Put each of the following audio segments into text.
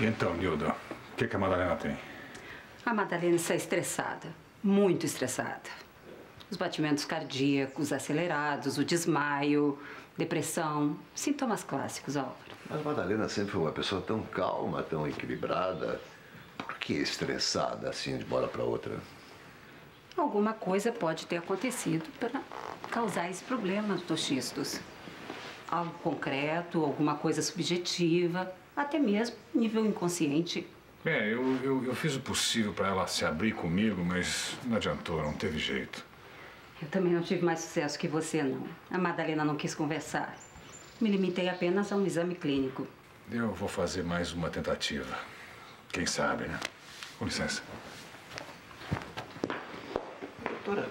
E então, Nilda, o que, que a Madalena tem? A Madalena está estressada, muito estressada. Os batimentos cardíacos acelerados, o desmaio, depressão, sintomas clássicos, Álvaro. Mas Madalena sempre foi uma pessoa tão calma, tão equilibrada. Por que estressada assim de bola para outra? Alguma coisa pode ter acontecido para causar esse problema, doutor Xistos. Algo concreto, alguma coisa subjetiva, até mesmo nível inconsciente. É, eu, eu, eu fiz o possível para ela se abrir comigo, mas não adiantou, não teve jeito. Eu também não tive mais sucesso que você, não. A Madalena não quis conversar. Me limitei apenas a um exame clínico. Eu vou fazer mais uma tentativa. Quem sabe, né? Com licença. Doutora,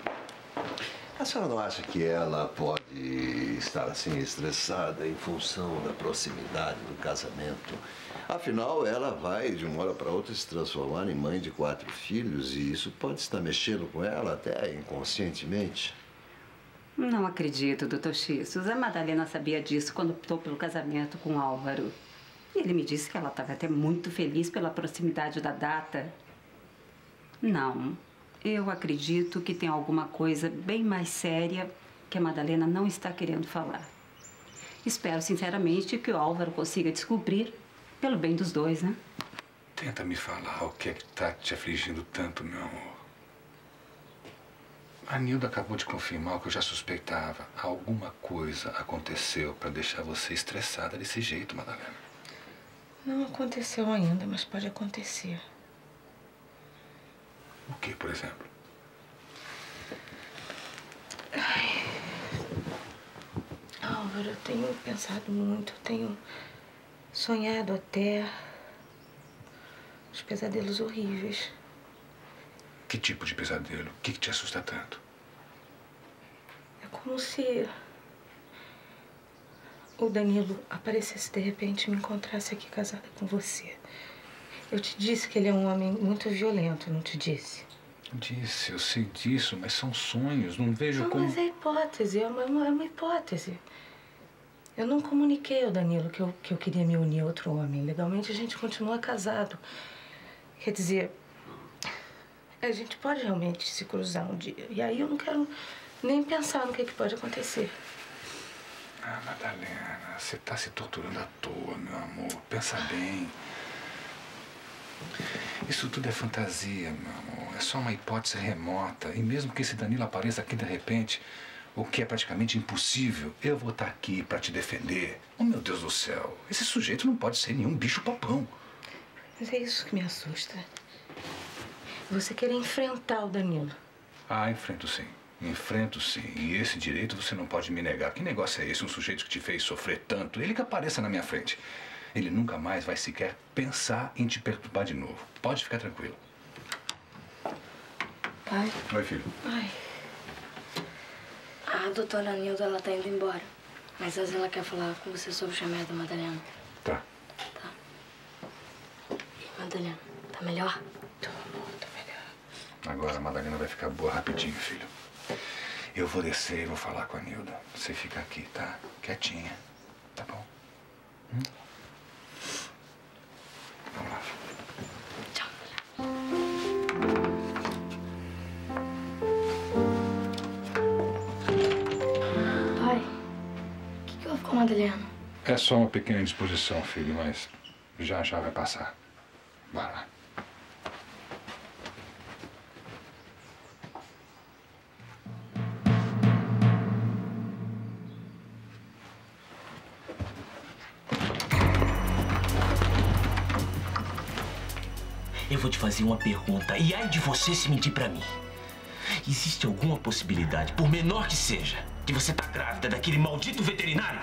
a senhora não acha que ela pode estar assim estressada em função da proximidade do casamento? Afinal, ela vai de uma hora para outra se transformar em mãe de quatro filhos e isso pode estar mexendo com ela até inconscientemente. Não acredito, doutor Xistos. A Madalena sabia disso quando optou pelo casamento com Álvaro. E ele me disse que ela estava até muito feliz pela proximidade da data. Não, eu acredito que tem alguma coisa bem mais séria que a Madalena não está querendo falar. Espero sinceramente que o Álvaro consiga descobrir pelo bem dos dois, né? Tenta me falar o que é que tá te afligindo tanto, meu amor. A Nilda acabou de confirmar o que eu já suspeitava. Alguma coisa aconteceu para deixar você estressada desse jeito, Madalena. Não aconteceu ainda, mas pode acontecer. O que, por exemplo? Ai. Álvaro, eu tenho pensado muito, tenho sonhado até os pesadelos horríveis. Que tipo de pesadelo? O que, que te assusta tanto? É como se o Danilo aparecesse de repente e me encontrasse aqui casada com você. Eu te disse que ele é um homem muito violento, não te disse? Disse, eu sei disso, mas são sonhos, não vejo não, como... Mas é hipótese, é uma, é uma hipótese. Eu não comuniquei ao Danilo que eu, que eu queria me unir a outro homem. Legalmente a gente continua casado. Quer dizer, a gente pode realmente se cruzar um dia. E aí eu não quero nem pensar no que, que pode acontecer. Ah, Madalena, você tá se torturando à toa, meu amor. Pensa bem. Isso tudo é fantasia, meu amor. É só uma hipótese remota. E mesmo que esse Danilo apareça aqui de repente, o que é praticamente impossível, eu vou estar aqui para te defender. Oh, meu Deus do céu. Esse sujeito não pode ser nenhum bicho papão. Mas é isso que me assusta. Você querer enfrentar o Danilo. Ah, enfrento sim. Enfrento sim. E esse direito você não pode me negar. Que negócio é esse? Um sujeito que te fez sofrer tanto. Ele que apareça na minha frente. Ele nunca mais vai sequer pensar em te perturbar de novo. Pode ficar tranquilo. Pai? Oi, filho. Pai. A doutora Nilda, ela tá indo embora. Mas às vezes ela quer falar com você sobre o chamado da Madalena. Tá. Madalena, tá melhor? Tô, tô melhor. Agora a Madalena vai ficar boa rapidinho, filho. Eu vou descer e vou falar com a Nilda. Você fica aqui, tá? Quietinha. Tá bom? Hum? É só uma pequena indisposição, filho, mas já já vai passar. Vai lá. Eu vou te fazer uma pergunta. E ai de você se mentir pra mim. Existe alguma possibilidade, por menor que seja, de você estar grávida daquele maldito veterinário?